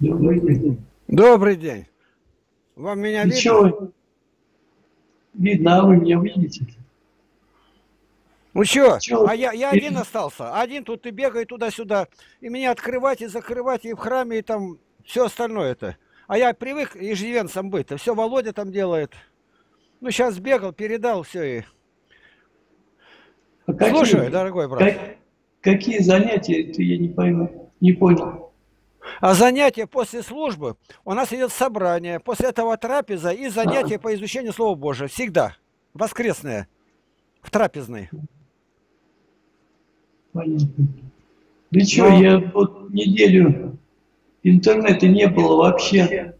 Добрый день. Добрый день. Вам меня видно? Ничего. Видно, а вы меня видите? Ну что, а я, я один остался. Один тут и бегает туда-сюда. И меня открывать и закрывать, и в храме, и там все остальное это. А я привык ежедневцем быть. Все Володя там делает. Ну, сейчас бегал, передал все и... А какие- Слушаю, дорогой брат. как- какие занятия, это я не пойму, не понял. А занятия после службы, у нас идет собрание, после этого трапеза и занятия по изучению Слова Божия. Всегда. Воскресные. В трапезной. Понятно. Да что, Но- я вот неделю интернета не было вообще.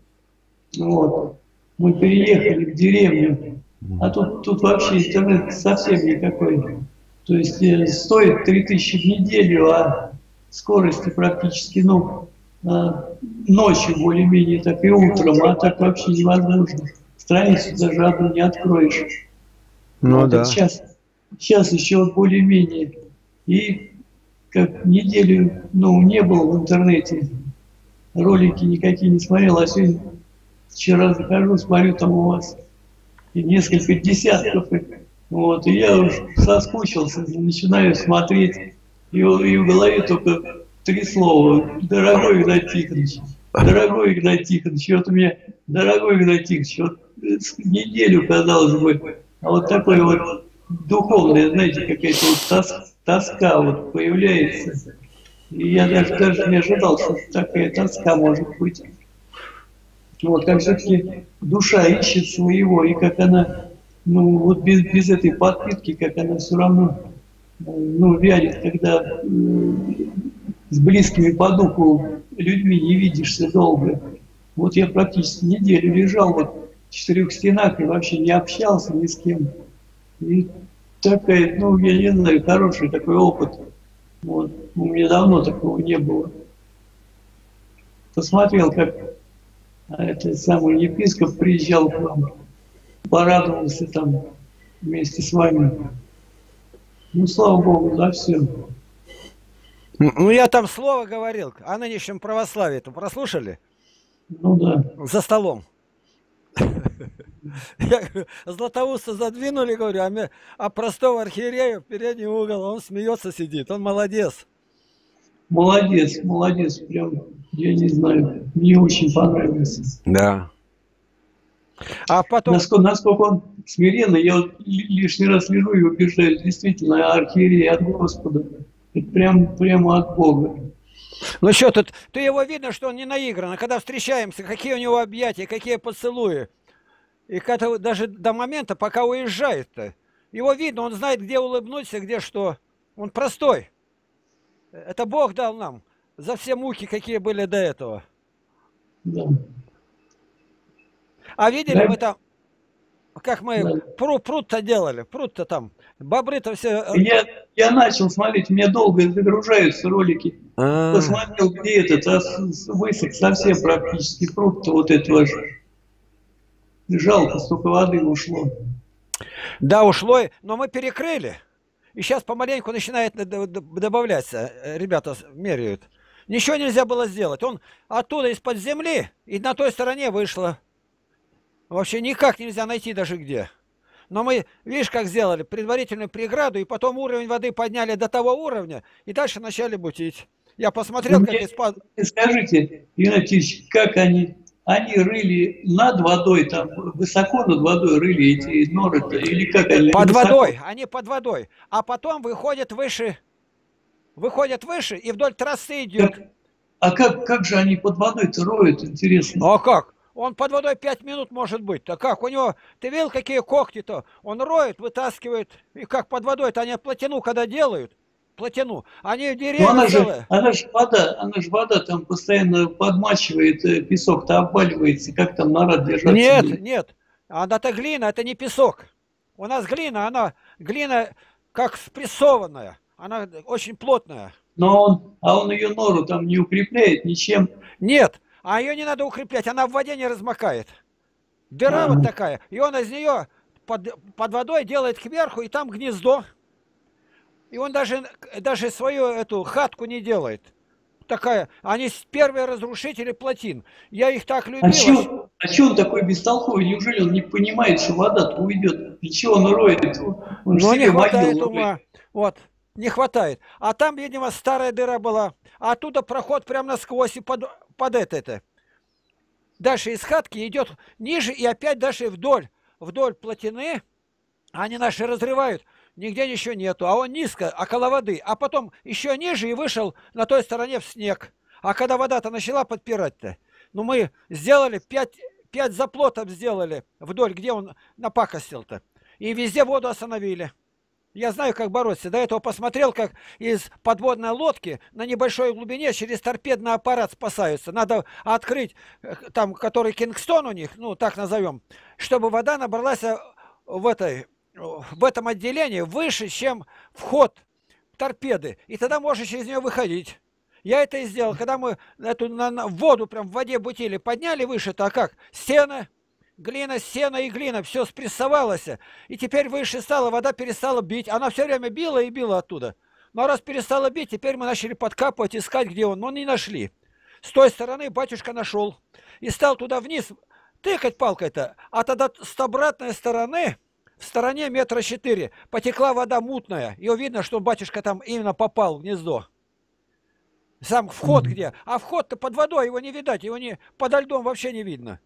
Вот. Мы переехали в деревню, а тут, тут вообще интернет совсем никакой. То есть э, стоит 3000 в неделю, а скорости практически, ну, ночью более-менее, так и утром, а так вообще невозможно. Страницу даже одну не откроешь. Ну Вот это Сейчас, сейчас еще вот более-менее. И как неделю, ну, не был в интернете, ролики никакие не смотрел, а сегодня вчера захожу, смотрю, там у вас и несколько десятков. их. Вот, и я уже соскучился, начинаю смотреть, и, и в голове только три слова. Дорогой Игнат Тихонович, дорогой Игнат Тихонович, вот у меня, дорогой Игнат Тихонович, вот э, неделю, казалось бы, а вот такой вот духовная, знаете, какая-то вот тос- тоска вот появляется. И я даже, даже не ожидал, что такая тоска может быть. Вот как все-таки душа ищет своего, и как она, ну вот без, без этой подпитки, как она все равно, э, ну, вянет, когда с близкими по духу людьми не видишься долго. Вот я практически неделю лежал вот в четырех стенах и вообще не общался ни с кем. И такая, ну, я не знаю, хороший такой опыт. Вот. У меня давно такого не было. Посмотрел, как а, этот самый епископ приезжал к вам, порадовался там вместе с вами. Ну, слава Богу, за все. Ну, я там слово говорил о нынешнем православии. Это прослушали? Ну да. За столом. Я говорю, Златоуста задвинули, говорю, а, мне- а простого архиерея в передний угол, он смеется, сидит, он молодец. Молодец, молодец, прям, я не знаю, мне очень понравился. Да. А потом, Насколько, насколько он смиренный, я вот ли- лишний раз лежу и убеждаюсь, действительно, архиерей от Господа. Это прям, прямо от Бога. ну что тут, ты его видно, что он не наигран, а когда встречаемся, какие у него объятия, какие поцелуи. И когда даже до момента, пока уезжает-то, его видно, он знает, где улыбнуться, где что. Он простой. Это Бог дал нам за все муки, какие были до этого. Да. А видели Да. мы там, как мы Да. пру- пруд-то делали, пруд-то там, бобры-то все... э, Я, я начал смотреть, меня долго загружаются ролики. А, Посмотрел, где этот, а высох совсем практически пруд-то вот этого же. Жалко, столько воды ушло. Да, ушло, но мы перекрыли. И сейчас помаленьку начинает добавляться, э, ребята меряют. Ничего нельзя было сделать. Он оттуда из-под земли и на той стороне вышло. Вообще никак нельзя найти даже где. Но мы, видишь, как сделали, предварительную преграду, и потом уровень воды подняли до того уровня, и дальше начали бутить. Я посмотрел, Ну, как из-под... Скажите, Игнатьевич, как они, они рыли над водой, там высоко над водой рыли эти норы или как они? Под высоко? водой, они под водой. А потом выходят выше, выходят выше, и вдоль трассы идет. Как- а как, как же они под водой-то роют, интересно? Ну а как? Он под водой 5 минут может быть. Так как? У него, ты видел, какие когти-то? Он роет, вытаскивает. И как под водой-то они плотину когда делают, плотину, они деревья она же, она же вода, она же вода там постоянно подмачивает, э, песок-то обваливается, как там народ держаться Нет, будет? нет. Она-то глина, это не песок. У нас глина, она, глина как спрессованная. Она очень плотная. Но он, а он ее нору там не укрепляет ничем. Нет, а ее не надо укреплять, она в воде не размокает. Дыра вот Ага. такая, и он из нее под, под водой делает кверху, и там гнездо. И он даже, даже свою эту хатку не делает. такая, они первые разрушители плотин. Я их так любил. А что а он такой бестолковый? Неужели он не понимает, что вода-то уйдет? Для чего он роет? Он Но не хватает ума. Вот, не хватает. А там, видимо, старая дыра была. А оттуда проход прямо насквозь и под, под это, это. Дальше из хатки идет ниже и опять дальше вдоль. Вдоль плотины. Они наши разрывают нигде ничего нету, а он низко, около воды, а потом еще ниже и вышел на той стороне в снег. А когда вода-то начала подпирать-то, ну мы сделали пять, пять заплотов сделали вдоль, где он напакостил-то, и везде воду остановили. Я знаю, как бороться. До этого посмотрел, как из подводной лодки на небольшой глубине через торпедный аппарат спасаются. Надо открыть, э, там, который Кингстон у них, ну, так назовем, чтобы вода набралась э, в этой в этом отделении выше, чем вход торпеды. И тогда можно через нее выходить. Я это и сделал. Когда мы эту воду прям в воде бутили подняли выше, то а как? Стена, глина, стена и глина, все спрессовалось. И теперь выше стало, вода перестала бить. Она все время била и била оттуда. Но раз перестала бить, теперь мы начали подкапывать, искать, где он. Но не нашли. С той стороны батюшка нашел. И стал туда вниз тыкать палкой-то. А тогда с обратной стороны в стороне метра четыре потекла вода мутная. Ее видно, что батюшка там именно попал в гнездо. Сам вход где? А вход-то под водой, его не видать, его не подо льдом вообще не видно.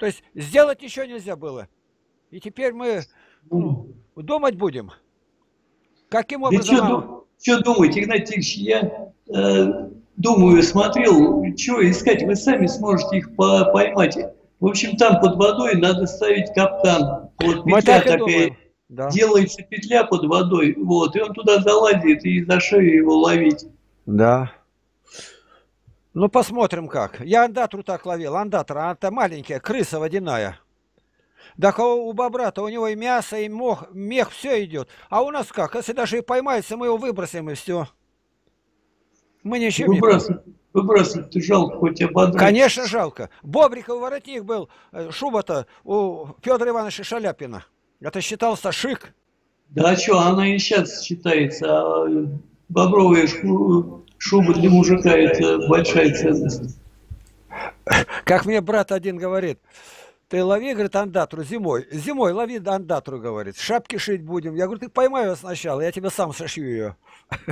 То есть сделать ничего нельзя было. И теперь мы ну, думать будем. Каким образом... Да что, что думать, Игнатий Ильич, я э, думаю, смотрел, что искать, вы сами сможете их по поймать. В общем, там под водой надо ставить капкан. Вот петля такая, да. делается петля под водой, вот, и он туда залазит, и за шею его ловить. Да. Ну, посмотрим как. Я андатру так ловил. Андатор, она то маленькая, крыса водяная. Да у бобра-то у него и мясо, и мох, мех, все идет. А у нас как? Если даже и поймается, мы его выбросим, и все. Мы ничем Выбрасывать, не... выбрасывать жалко, хоть ободрать. Конечно, жалко. Бобриков воротник был, э, шуба-то у Федора Ивановича Шаляпина. Это считался шик. Да а что, она и сейчас считается. А бобровая шуба для мужика – это большая ценность. Как мне брат один говорит, ты лови, говорит, андатру зимой. Зимой лови андатру, говорит. Шапки шить будем. Я говорю, ты поймай ее сначала, я тебе сам сошью ее.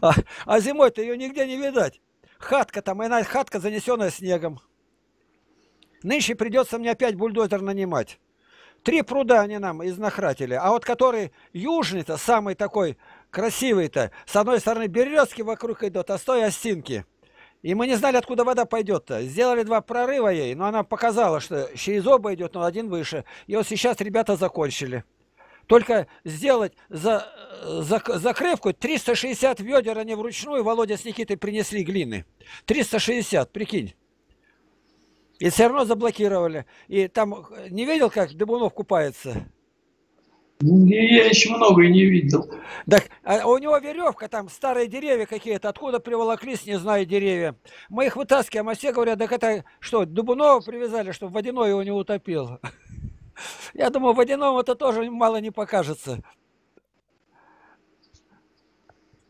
А, а зимой-то ее нигде не видать. Хатка там, и хатка занесенная снегом. Нынче придется мне опять бульдозер нанимать. Три пруда они нам изнахратили. А вот который южный-то, самый такой красивый-то, с одной стороны березки вокруг идут, а с той осинки. И мы не знали, откуда вода пойдет-то. Сделали два прорыва ей, но она показала, что через оба идет, но один выше. И вот сейчас ребята закончили. Только сделать за, за, закрывку 360 ведер они вручную, Володя с Никитой принесли глины. 360, прикинь. И все равно заблокировали. И там не видел, как Дыбунов купается? Я еще много и не видел. Так, а у него веревка, там старые деревья какие-то, откуда приволоклись, не знаю, деревья. Мы их вытаскиваем, а все говорят, так это что, Дубунова привязали, чтобы водяной его не утопил. Я думаю, водяному это тоже мало не покажется.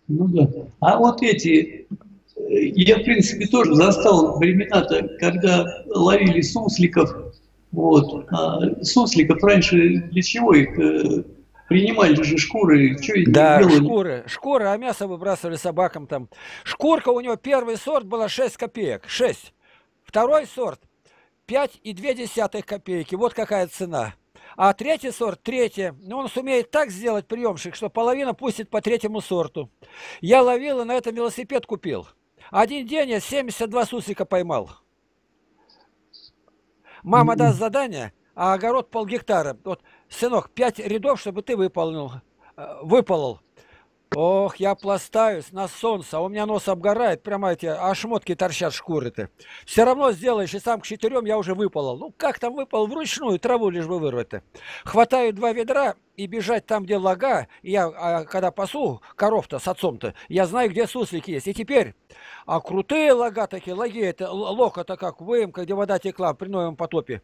Ну да. А вот эти, я в принципе тоже застал времена-то, когда ловили сусликов. Вот. А сусликов раньше для чего их э, принимали же шкуры, что да, делали? шкуры, шкуры, а мясо выбрасывали собакам там. Шкурка у него первый сорт была 6 копеек, 6. Второй сорт 5,2 копейки. Вот какая цена. А третий сорт, третий, ну, он сумеет так сделать приемщик, что половина пустит по третьему сорту. Я ловил и на этом велосипед купил. Один день я 72 суслика поймал. Мама даст задание, а огород полгектара. Вот, сынок, пять рядов, чтобы ты выполнил. Э, выполнил. Ох, я пластаюсь на солнце, а у меня нос обгорает, прямо эти ошмотки торчат шкуры-то. Все равно сделаешь, и сам к четырем я уже выпалол. Ну, как там выпал? Вручную, траву лишь бы вырвать-то. Хватаю два ведра и бежать там, где лага. Я, а, когда пасу коров-то с отцом-то, я знаю, где суслик есть. И теперь, а крутые лага такие, лаги, это лока-то как выемка, где вода текла при новом потопе.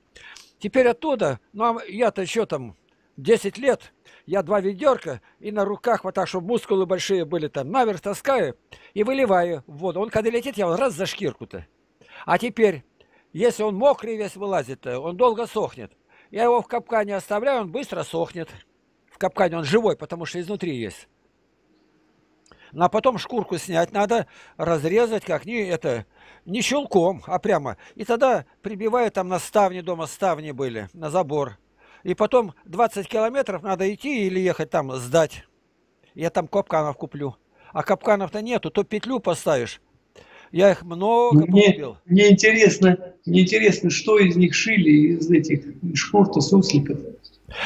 Теперь оттуда, ну, а я-то что там, 10 лет я два ведерка и на руках вот так, чтобы мускулы большие были там, наверх таскаю и выливаю в воду. Он когда летит, я он раз за шкирку-то. А теперь, если он мокрый весь вылазит, он долго сохнет. Я его в капкане оставляю, он быстро сохнет. В капкане он живой, потому что изнутри есть. Ну, а потом шкурку снять надо, разрезать, как не это, не щелком, а прямо. И тогда прибиваю там на ставни дома, ставни были, на забор. И потом 20 километров надо идти или ехать там сдать. Я там капканов куплю. А капканов-то нету, то петлю поставишь. Я их много мне, купил. Мне интересно, мне интересно, что из них шили, из этих шкур-то сусликов.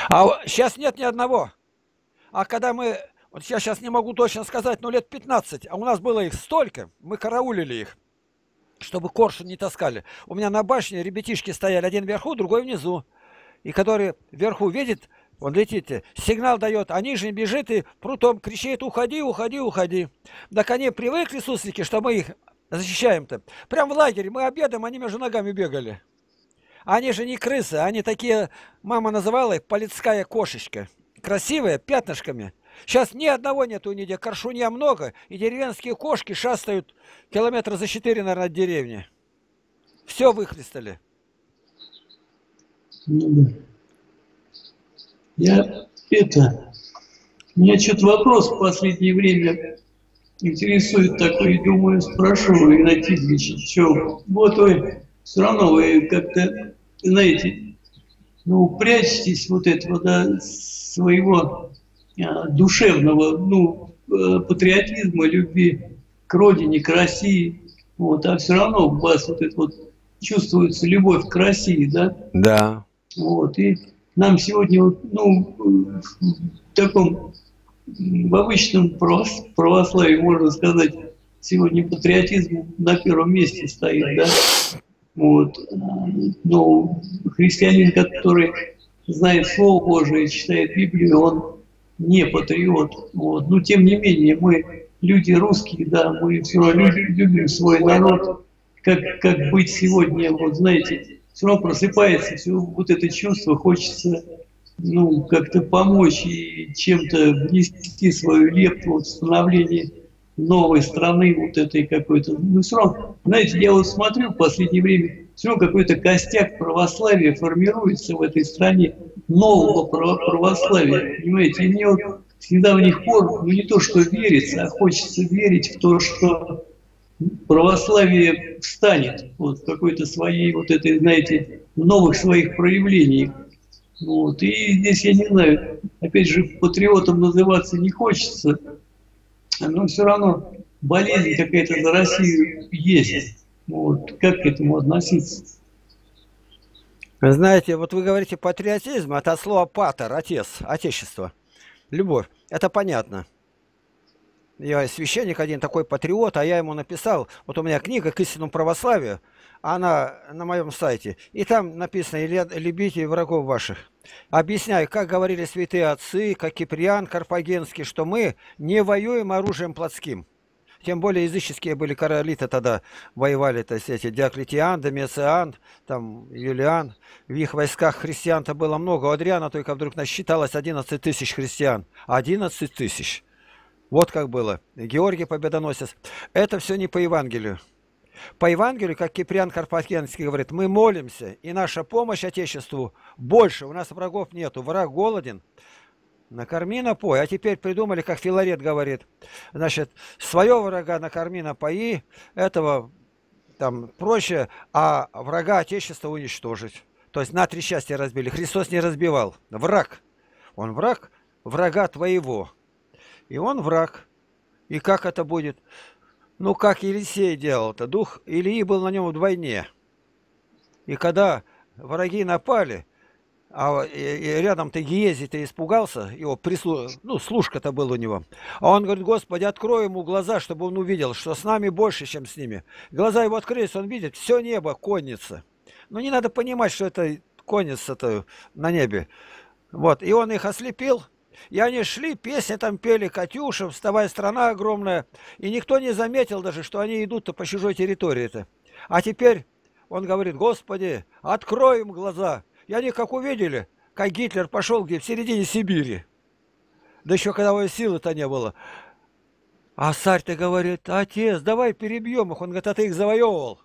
А сейчас нет ни одного. А когда мы, вот я сейчас не могу точно сказать, но лет 15, а у нас было их столько, мы караулили их, чтобы коршун не таскали. У меня на башне ребятишки стояли, один вверху, другой внизу и который вверху видит, он летит, сигнал дает, а ниже бежит и прутом кричит, уходи, уходи, уходи. Так они привыкли, суслики, что мы их защищаем-то. Прям в лагере мы обедаем, они между ногами бегали. Они же не крысы, они такие, мама называла их полицкая кошечка. Красивые, пятнышками. Сейчас ни одного нету нигде, коршунья много, и деревенские кошки шастают километра за четыре, наверное, от деревни. Все выхлестали. Ну да. Я это... Меня что-то вопрос в последнее время интересует такой, думаю, спрошу Игнатьевича, что вот вы все равно вы как-то, знаете, ну, прячетесь вот этого, да, своего а, душевного, ну, э, патриотизма, любви к родине, к России, вот, а все равно у вас вот это вот чувствуется любовь к России, да? Да. Вот, и нам сегодня, ну, в таком, в обычном православии, можно сказать, сегодня патриотизм на первом месте стоит, да? Вот. Но христианин, который знает Слово Божие, читает Библию, он не патриот. Вот. Но тем не менее, мы люди русские, да, мы все равно любим свой народ. Как, как быть сегодня, вот знаете, все равно просыпается все вот это чувство, хочется ну, как-то помочь и чем-то внести свою лепту в становление новой страны, вот этой какой-то. Ну, все равно, знаете, я вот смотрю в последнее время, все равно какой-то костяк православия формируется в этой стране, нового православия, понимаете, и мне вот с недавних пор, ну не то, что верится, а хочется верить в то, что православие встанет вот, какой-то своей, вот этой, знаете, новых своих проявлений. Вот. И здесь, я не знаю, опять же, патриотом называться не хочется, но все равно болезнь какая-то за Россию есть. Вот. Как к этому относиться? Вы знаете, вот вы говорите патриотизм, это от слова патер, отец, отечество, любовь. Это понятно я священник один такой патриот, а я ему написал, вот у меня книга к истинному православию, она на моем сайте, и там написано «Любите врагов ваших». Объясняю, как говорили святые отцы, как Киприан Карфагенский, что мы не воюем оружием плотским. Тем более языческие были короли-то тогда воевали, то есть эти Диоклетиан, Домициан, там Юлиан. В их войсках христиан-то было много. У Адриана только вдруг насчиталось 11 тысяч христиан. 11 тысяч. Вот как было. Георгий Победоносец. Это все не по Евангелию. По Евангелию, как Киприан Карпатьянский говорит, мы молимся, и наша помощь Отечеству больше. У нас врагов нету. Враг голоден. Накорми, напой. А теперь придумали, как Филарет говорит. Значит, свое врага накорми, напои. Этого там проще, а врага Отечества уничтожить. То есть на три счастья разбили. Христос не разбивал. Враг. Он враг врага твоего. И он враг. И как это будет? Ну, как Елисей делал-то. Дух Илии был на нем вдвойне. И когда враги напали, а рядом-то Гиези-то испугался, его прислу... ну, служка-то был у него. А он говорит, Господи, открой ему глаза, чтобы он увидел, что с нами больше, чем с ними. Глаза его открылись, он видит, все небо, конница. Но не надо понимать, что это конница-то на небе. Вот, и он их ослепил, и они шли, песни там пели, Катюша, вставая страна огромная. И никто не заметил даже, что они идут-то по чужой территории-то. А теперь он говорит, Господи, открой им глаза. И они как увидели, как Гитлер пошел где? В середине Сибири. Да еще когда его силы-то не было. А царь-то говорит, отец, давай перебьем их. Он говорит, а ты их завоевывал.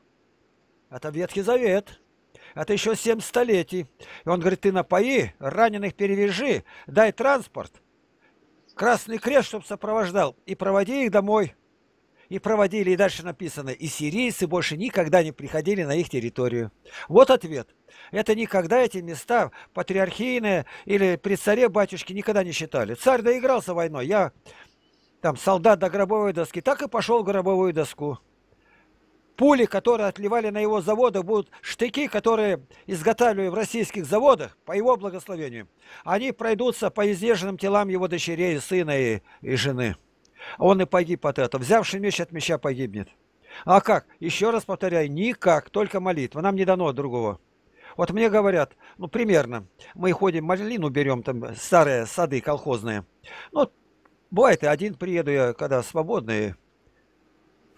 Это Ветхий Завет. Это еще семь столетий. И он говорит, ты напои, раненых перевяжи, дай транспорт. Красный крест, чтобы сопровождал. И проводи их домой. И проводили, и дальше написано, и сирийцы больше никогда не приходили на их территорию. Вот ответ. Это никогда эти места патриархийные или при царе батюшки никогда не считали. Царь доигрался войной. Я там солдат до гробовой доски, так и пошел в гробовую доску. Пули, которые отливали на его заводах, будут штыки, которые изготавливали в российских заводах, по его благословению. Они пройдутся по изнеженным телам его дочерей, сына и, и жены. Он и погиб от этого. Взявший меч от меча погибнет. А как? Еще раз повторяю, никак, только молитва. Нам не дано другого. Вот мне говорят, ну, примерно, мы ходим, малину берем, там, старые сады колхозные. Ну, Бывает, один приеду я, когда свободный.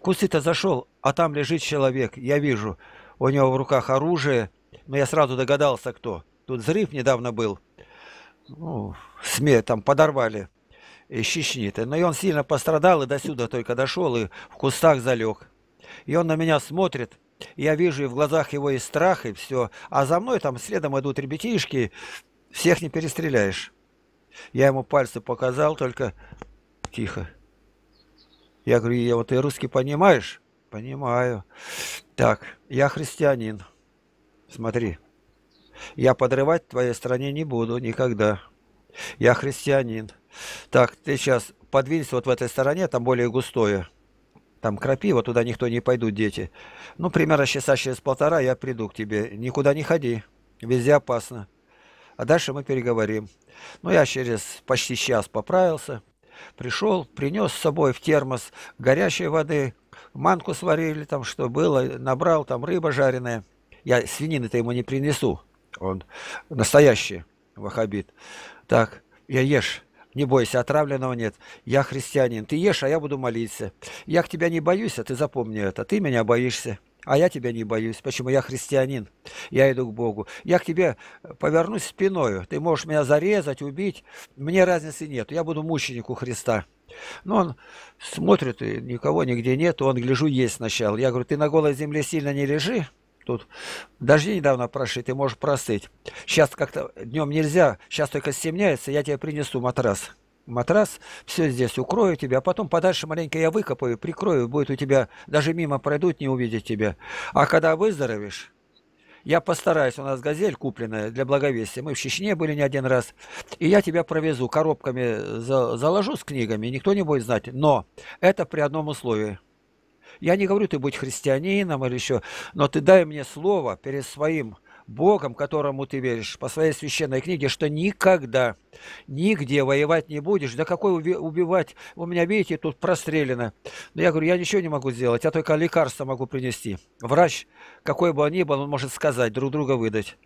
Кусты-то зашел, а там лежит человек. Я вижу, у него в руках оружие. Но я сразу догадался, кто. Тут взрыв недавно был. Ну, СМИ там подорвали из Чечни-то. Но и он сильно пострадал и до сюда только дошел и в кустах залег. И он на меня смотрит. Я вижу и в глазах его и страх, и все. А за мной там следом идут ребятишки. Всех не перестреляешь. Я ему пальцы показал, только тихо. Я говорю, я вот ты русский понимаешь? Понимаю. Так, я христианин. Смотри, я подрывать твоей стране не буду никогда. Я христианин. Так, ты сейчас подвинься вот в этой стороне, там более густое. Там крапива, туда никто не пойдут, дети. Ну, примерно часа через полтора я приду к тебе. Никуда не ходи. Везде опасно. А дальше мы переговорим. Ну, я через почти час поправился. Пришел, принес с собой в термос горячей воды, манку сварили там, что было, набрал там рыба жареная. Я свинины-то ему не принесу. Он настоящий вахабит. Так, я ешь. Не бойся, отравленного нет. Я христианин. Ты ешь, а я буду молиться. Я к тебя не боюсь, а ты запомни это. Ты меня боишься. А я тебя не боюсь. Почему? Я христианин. Я иду к Богу. Я к тебе повернусь спиною. Ты можешь меня зарезать, убить. Мне разницы нет. Я буду мученику Христа. Но он смотрит, и никого нигде нет. Он, гляжу, есть сначала. Я говорю, ты на голой земле сильно не лежи. Тут дожди недавно прошли, ты можешь простыть. Сейчас как-то днем нельзя, сейчас только стемняется, я тебе принесу матрас матрас, все здесь укрою тебя, а потом подальше маленько я выкопаю, прикрою, будет у тебя, даже мимо пройдут, не увидят тебя. А когда выздоровеешь, я постараюсь, у нас газель купленная для благовестия, мы в Чечне были не один раз, и я тебя провезу, коробками за, заложу с книгами, никто не будет знать, но это при одном условии. Я не говорю, ты будь христианином или еще, но ты дай мне слово перед своим Богом, которому ты веришь, по своей священной книге, что никогда, нигде воевать не будешь. Да какой убивать? У меня, видите, тут прострелено. Но я говорю, я ничего не могу сделать, я только лекарство могу принести. Врач, какой бы он ни был, он может сказать, друг друга выдать.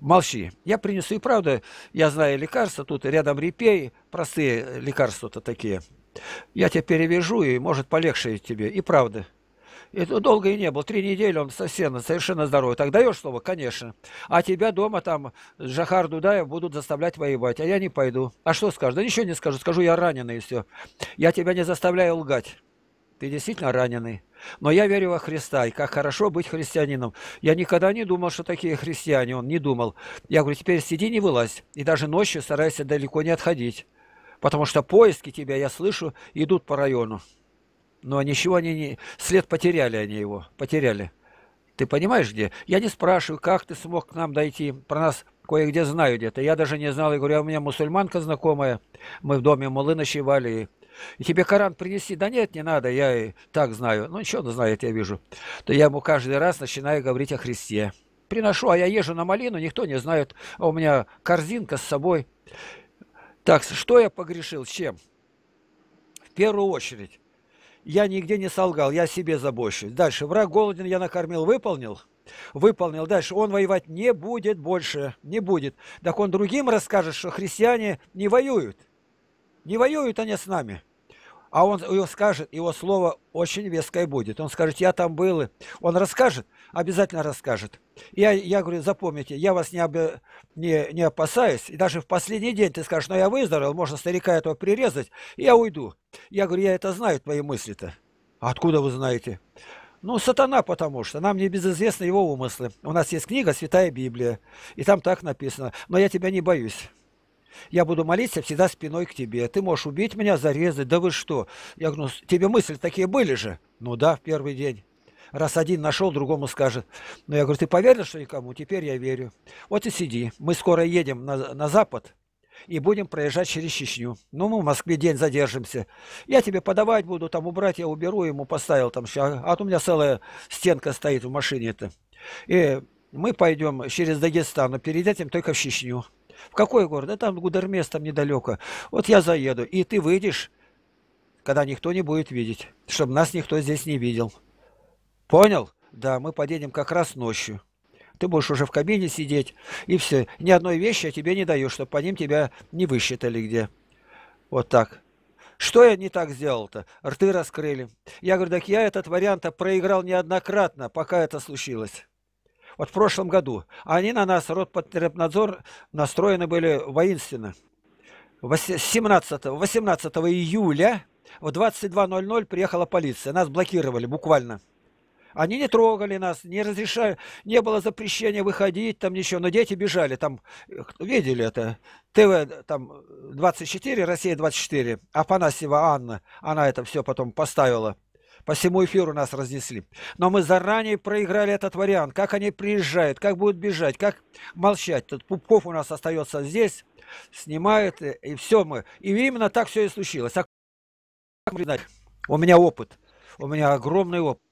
Молчи. Я принесу. И правда, я знаю лекарства, тут рядом репей, простые лекарства-то такие. Я тебя перевяжу, и может полегче тебе. И правда. Это долго и не был. Три недели он совсем, совершенно здоровый. Так даешь слово? Конечно. А тебя дома там Жахар Дудаев будут заставлять воевать, а я не пойду. А что скажешь? Да ничего не скажу. Скажу, я раненый и все. Я тебя не заставляю лгать. Ты действительно раненый. Но я верю во Христа, и как хорошо быть христианином. Я никогда не думал, что такие христиане, он не думал. Я говорю, теперь сиди, не вылазь. И даже ночью старайся далеко не отходить. Потому что поиски тебя, я слышу, идут по району. Но ничего они не... След потеряли они его. Потеряли. Ты понимаешь, где? Я не спрашиваю, как ты смог к нам дойти. Про нас кое-где знаю где-то. Я даже не знал. Я говорю, а у меня мусульманка знакомая. Мы в доме Мулы ночевали. И тебе Коран принеси. Да нет, не надо, я и так знаю. Ну, ничего он знает, я вижу. То я ему каждый раз начинаю говорить о Христе. Приношу, а я езжу на малину, никто не знает. А у меня корзинка с собой. Так, что я погрешил? Чем? В первую очередь, я нигде не солгал, я себе забочусь. Дальше, враг голоден, я накормил, выполнил? Выполнил. Дальше, он воевать не будет больше, не будет. Так он другим расскажет, что христиане не воюют. Не воюют они с нами. А он его скажет, его слово очень веское будет. Он скажет, я там был. Он расскажет, обязательно расскажет. Я, я говорю, запомните, я вас не, об, не, не опасаюсь. И даже в последний день ты скажешь, ну я выздоровел, можно старика этого прирезать, и я уйду. Я говорю, я это знаю, твои мысли-то. А откуда вы знаете? Ну, сатана, потому что нам не безызвестны его умыслы. У нас есть книга «Святая Библия», и там так написано. Но я тебя не боюсь. Я буду молиться всегда спиной к тебе. Ты можешь убить меня, зарезать. Да вы что? Я говорю, ну, тебе мысли такие были же? Ну да, в первый день. Раз один нашел, другому скажет. Но я говорю, ты поверил, что никому? Теперь я верю. Вот и сиди. Мы скоро едем на, на запад и будем проезжать через Чечню. Ну, мы в Москве день задержимся. Я тебе подавать буду, там убрать я уберу, ему поставил там. А у меня целая стенка стоит в машине-то. И мы пойдем через Дагестан, но перед этим только в Чечню. В какой город? Да там Гудермес, там недалеко. Вот я заеду, и ты выйдешь, когда никто не будет видеть, чтобы нас никто здесь не видел. Понял? Да, мы поедем как раз ночью. Ты будешь уже в кабине сидеть, и все. Ни одной вещи я тебе не даю, чтобы по ним тебя не высчитали где. Вот так. Что я не так сделал-то? Рты раскрыли. Я говорю, так я этот вариант проиграл неоднократно, пока это случилось. Вот в прошлом году. Они на нас, Роспотребнадзор, настроены были воинственно. 17, 18 июля в 22.00 приехала полиция. Нас блокировали буквально. Они не трогали нас, не разрешали, не было запрещения выходить, там ничего, но дети бежали, там, видели это, ТВ, там, 24, Россия 24, Афанасьева Анна, она это все потом поставила. По всему эфиру нас разнесли. Но мы заранее проиграли этот вариант. Как они приезжают, как будут бежать, как молчать. Тут Пупков у нас остается здесь, снимает, и все мы. И именно так все и случилось. А у меня опыт. У меня огромный опыт.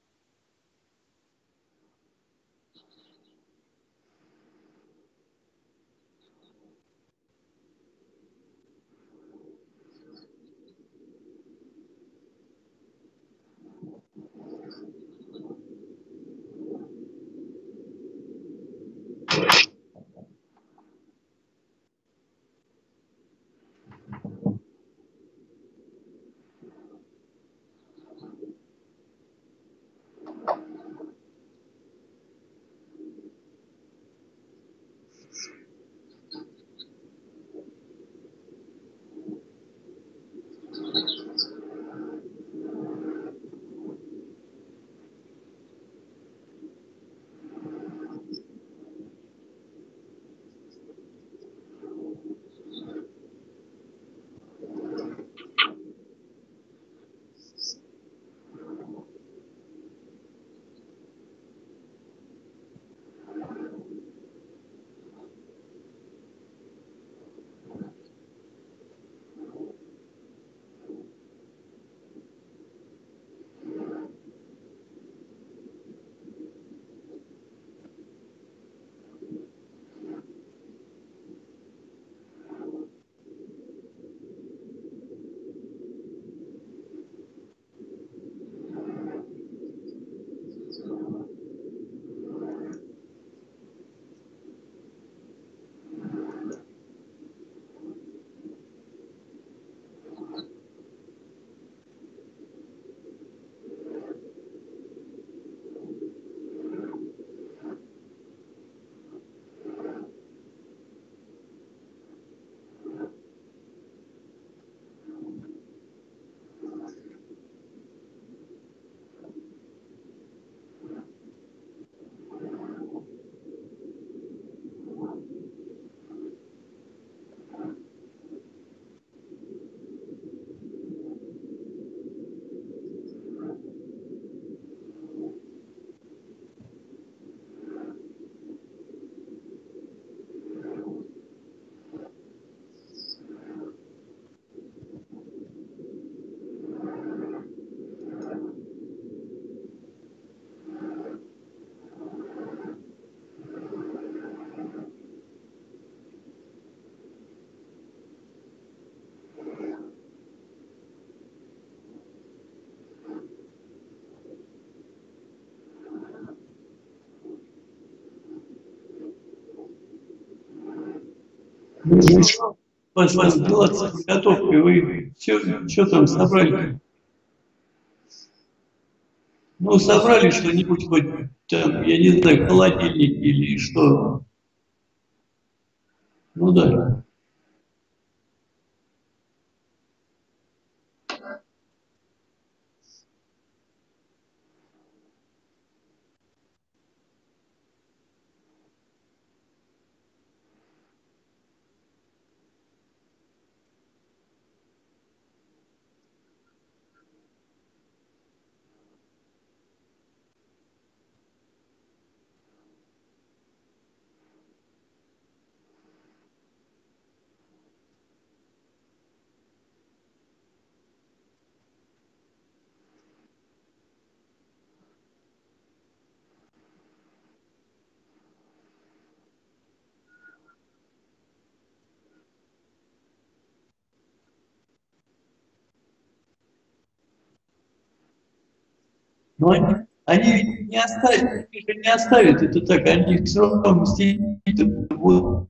вас, вас была подготовка, вы все, что там собрали? Ну, собрали что-нибудь хоть там, я не знаю, холодильник или что. Ну да. Но они, они не оставят, не оставят это так, они все равно мстить будут.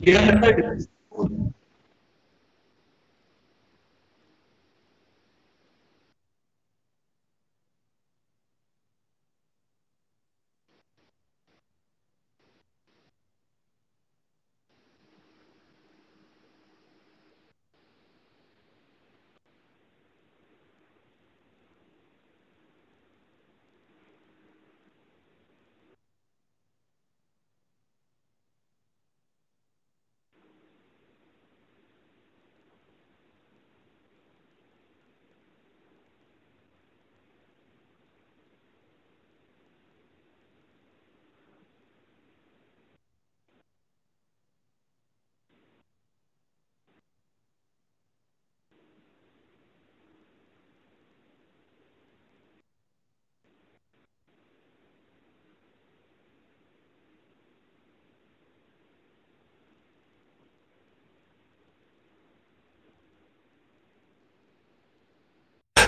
Я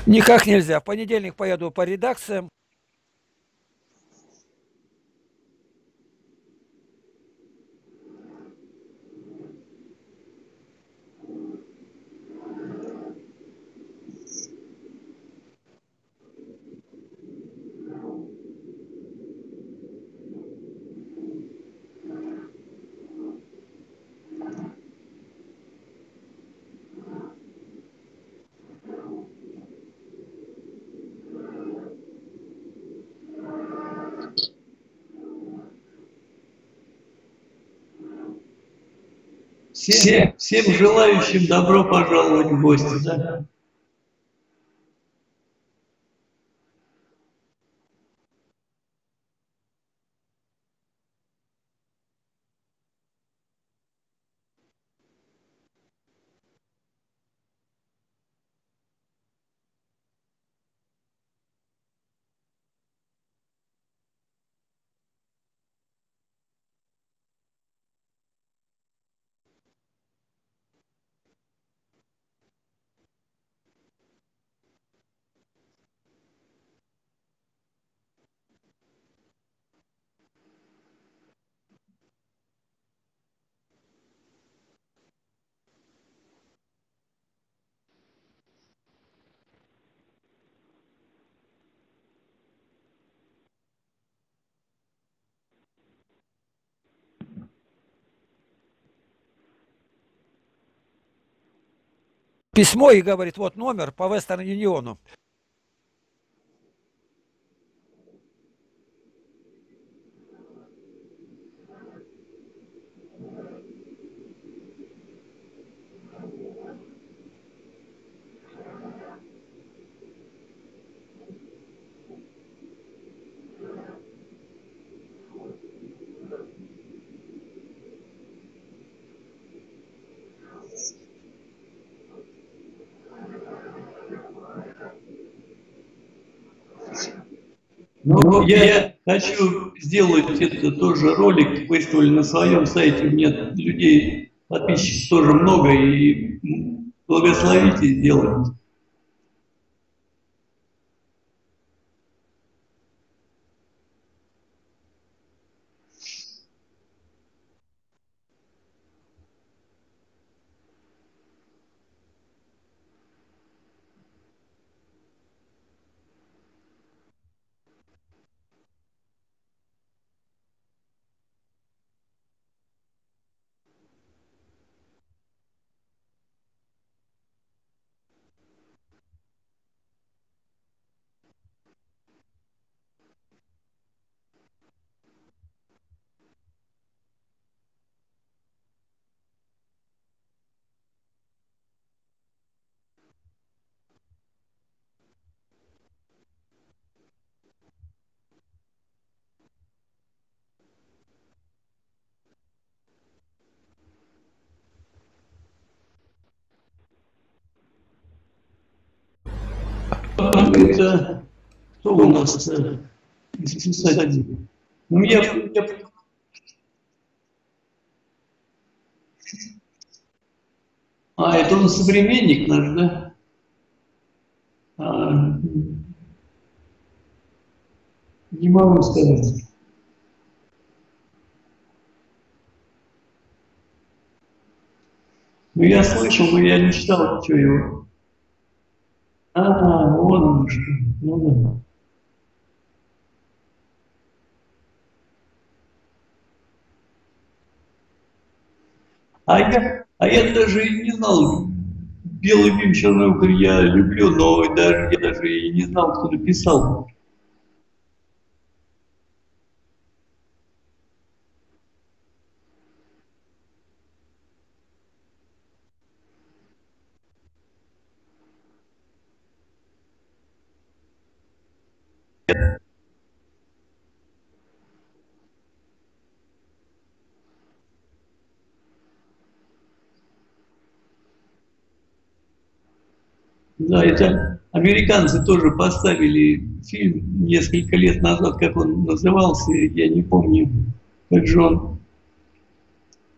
Никак нельзя. В понедельник поеду по редакциям. Всем, всем желающим добро пожаловать в гости. Да? Письмо и говорит, вот номер по Вестерн Юниону. Ну, я хочу сделать это тоже ролик, выставили на своем сайте, у меня людей, подписчиков тоже много, и благословите сделать. Ну, это кто у нас из писателей? Ну, я, я... А, это он современник наш, да? А, не могу сказать. Ну, я слышал, но я не читал ничего его. А, вон он что. Ну да. А я, а я даже и не знал, белый мим чернуху я люблю, но даже, я даже и не знал, кто написал. Да, это американцы тоже поставили фильм несколько лет назад, как он назывался, я не помню, как же он,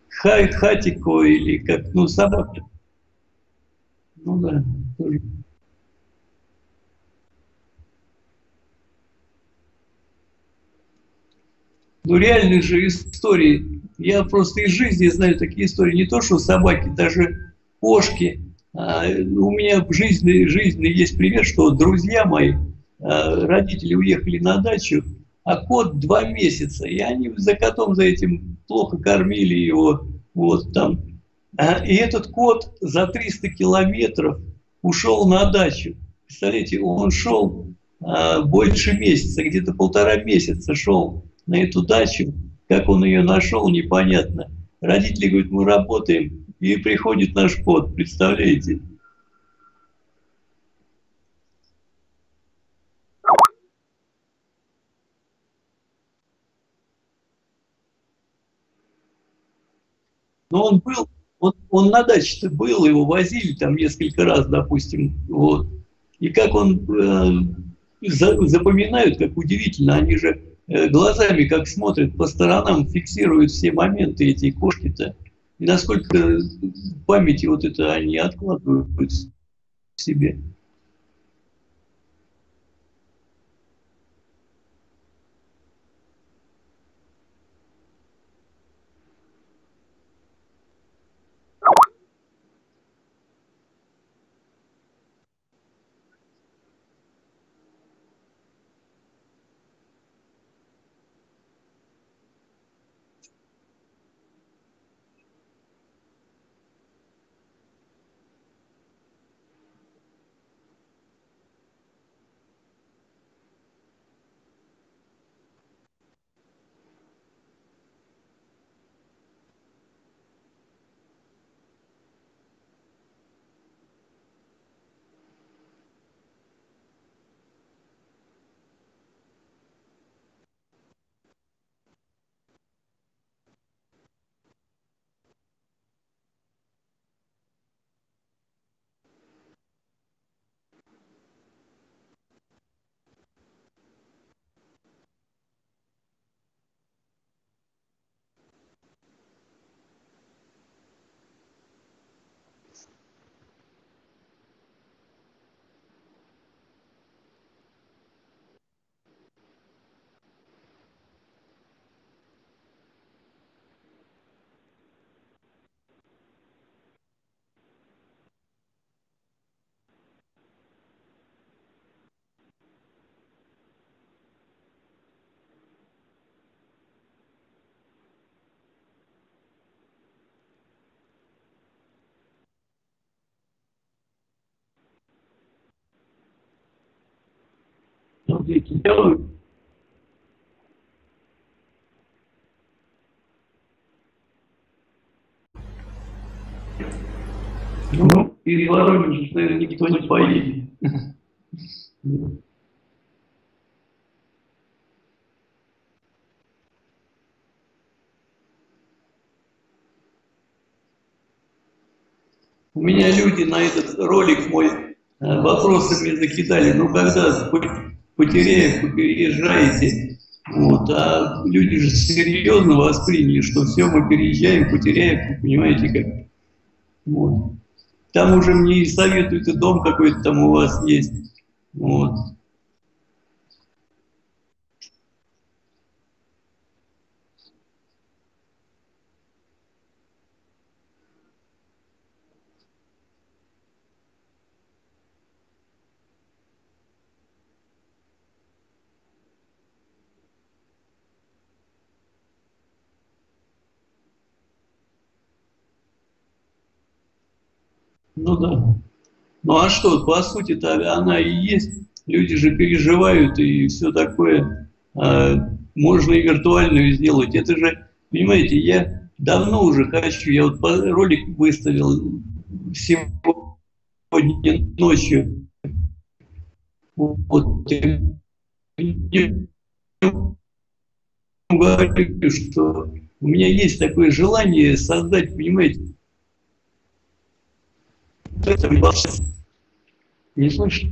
Хай, Хатико или как, ну, собака. Ну да, тоже. Ну, реальные же истории. Я просто из жизни знаю такие истории. Не то, что собаки, даже кошки – у меня в жизни, жизни есть пример, что друзья мои, а, родители уехали на дачу, а кот два месяца, и они за котом за этим плохо кормили его, вот там. А, и этот кот за 300 километров ушел на дачу. Представляете, он шел больше месяца, где-то полтора месяца шел на эту дачу. Как он ее нашел, непонятно. Родители говорят, мы работаем и приходит наш кот, представляете? Но он был, он, он на даче-то был, его возили там несколько раз, допустим, вот. И как он э, за, запоминают, как удивительно, они же э, глазами как смотрят по сторонам, фиксируют все моменты эти кошки-то. Насколько в памяти вот это они откладывают в себе. Дети делают. Ну, и Воронеж, наверное, никто не поедет. У меня люди на этот ролик мой вопросами закидали, ну когда потеряев, переезжаете, вот, а люди же серьезно восприняли, что все, мы переезжаем, потеряем, понимаете как. Вот. Там уже мне и советуют, и дом какой-то там у вас есть. Вот. Ну да. Ну а что, по сути-то она и есть. Люди же переживают и все такое. А, можно и виртуальную сделать. Это же, понимаете, я давно уже хочу, я вот ролик выставил сегодня ночью. Вот, говорю, что у меня есть такое желание создать, понимаете, это Не слышно?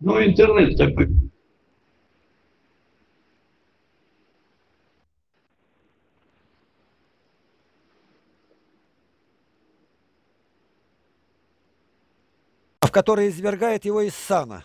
Ну, интернет такой. В который извергает его из сана.